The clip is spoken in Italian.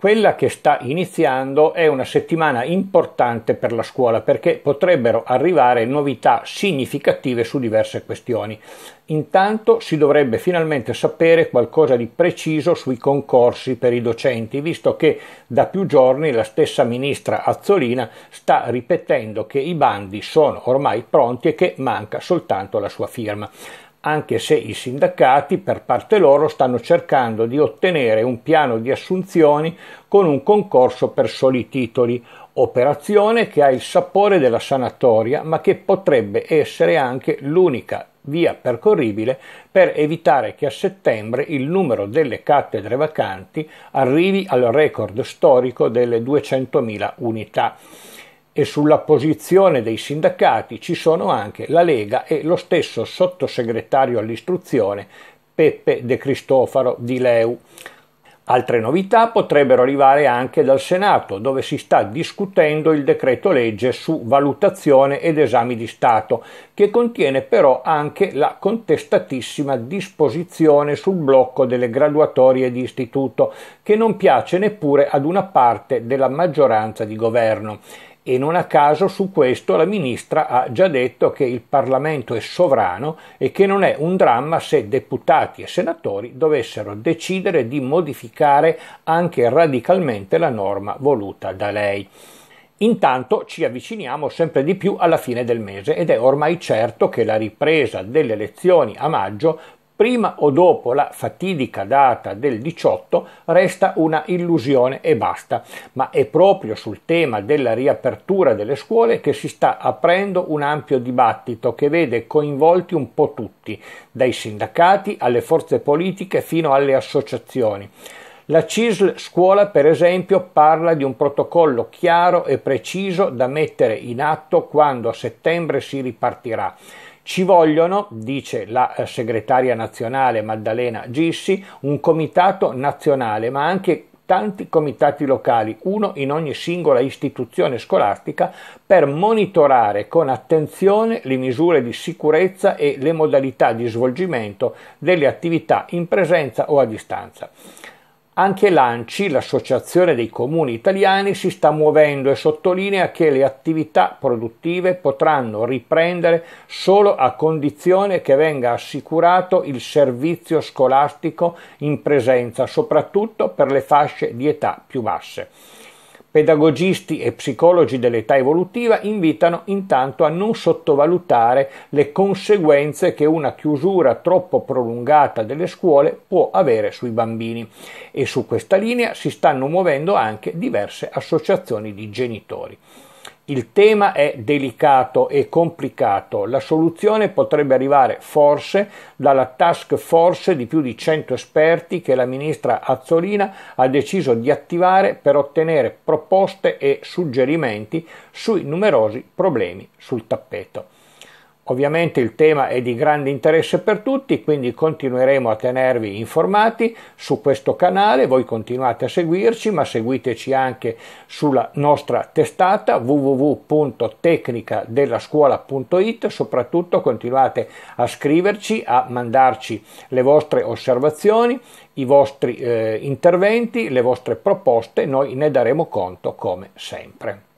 Quella che sta iniziando è una settimana importante per la scuola perché potrebbero arrivare novità significative su diverse questioni. Intanto si dovrebbe finalmente sapere qualcosa di preciso sui concorsi per i docenti, visto che da più giorni la stessa ministra Azzolina sta ripetendo che i bandi sono ormai pronti e che manca soltanto la sua firma anche se i sindacati per parte loro stanno cercando di ottenere un piano di assunzioni con un concorso per soli titoli, operazione che ha il sapore della sanatoria ma che potrebbe essere anche l'unica via percorribile per evitare che a settembre il numero delle cattedre vacanti arrivi al record storico delle 200.000 unità e sulla posizione dei sindacati ci sono anche la Lega e lo stesso sottosegretario all'istruzione Peppe De Cristofaro di Leu. Altre novità potrebbero arrivare anche dal Senato, dove si sta discutendo il decreto legge su valutazione ed esami di Stato, che contiene però anche la contestatissima disposizione sul blocco delle graduatorie di istituto, che non piace neppure ad una parte della maggioranza di governo e non a caso su questo la ministra ha già detto che il Parlamento è sovrano e che non è un dramma se deputati e senatori dovessero decidere di modificare anche radicalmente la norma voluta da lei. Intanto ci avviciniamo sempre di più alla fine del mese ed è ormai certo che la ripresa delle elezioni a maggio prima o dopo la fatidica data del 18 resta una illusione e basta, ma è proprio sul tema della riapertura delle scuole che si sta aprendo un ampio dibattito che vede coinvolti un po' tutti, dai sindacati alle forze politiche fino alle associazioni. La CISL Scuola, per esempio, parla di un protocollo chiaro e preciso da mettere in atto quando a settembre si ripartirà ci vogliono, dice la eh, segretaria nazionale Maddalena Gissi, un comitato nazionale, ma anche tanti comitati locali, uno in ogni singola istituzione scolastica, per monitorare con attenzione le misure di sicurezza e le modalità di svolgimento delle attività in presenza o a distanza. Anche l'ANCI, l'Associazione dei Comuni Italiani, si sta muovendo e sottolinea che le attività produttive potranno riprendere solo a condizione che venga assicurato il servizio scolastico in presenza, soprattutto per le fasce di età più basse. Pedagogisti e psicologi dell'età evolutiva invitano intanto a non sottovalutare le conseguenze che una chiusura troppo prolungata delle scuole può avere sui bambini e su questa linea si stanno muovendo anche diverse associazioni di genitori. Il tema è delicato e complicato. La soluzione potrebbe arrivare forse dalla task force di più di 100 esperti che la ministra Azzolina ha deciso di attivare per ottenere proposte e suggerimenti sui numerosi problemi sul tappeto. Ovviamente il tema è di grande interesse per tutti, quindi continueremo a tenervi informati su questo canale, voi continuate a seguirci, ma seguiteci anche sulla nostra testata www.tecnicadellascuola.it, soprattutto continuate a scriverci, a mandarci le vostre osservazioni, i vostri eh, interventi, le vostre proposte, noi ne daremo conto come sempre.